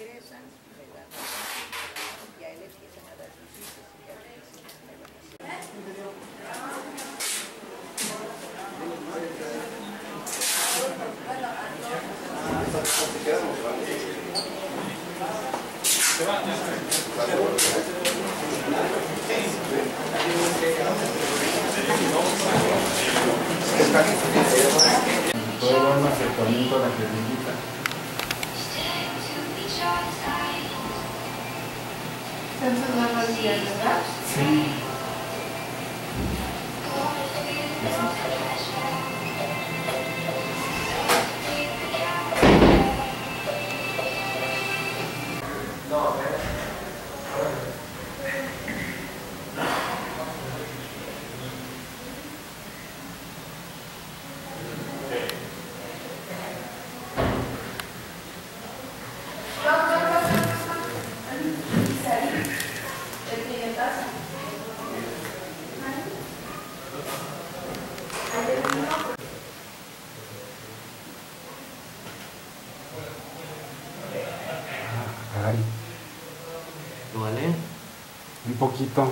Ingresan, le dan y a él empiezan a dar acercamiento a la. Entonces no lo olvides, ¿verdad? Sí. Ay, ¿Duele? un poquito.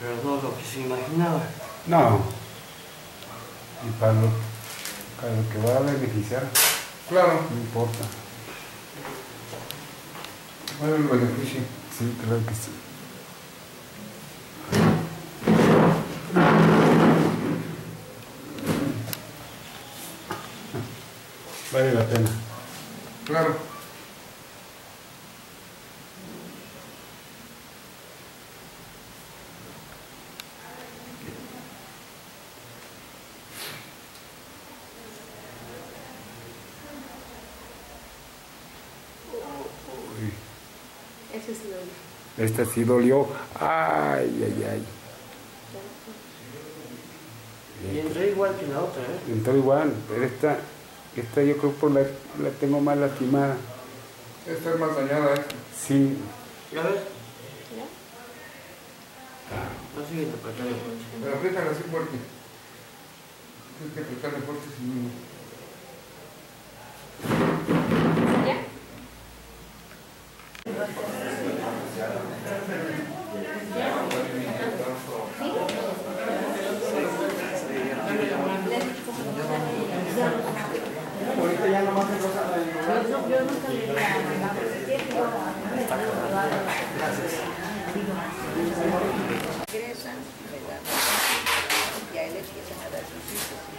Pero no lo que se imaginaba. No. Y para lo, para lo que va a beneficiar, Claro, no importa. bueno, el beneficio. Sí, creo que sí. Vale la pena. Claro. Ese sí lo vi. esta sí dolió. Ay, ay, ay. Y entré igual que la otra, ¿eh? Entró igual, pero esta, esta yo creo por la, la tengo más lastimada. Esta es más dañada, ¿eh? Sí, ¿Ya ves? ¿Ya? No sigue interpretando. Pero apriétala así fuerte. Tienes que apretarle fuerte si no. Ingresan, le dan y a él empiezan a dar visitas y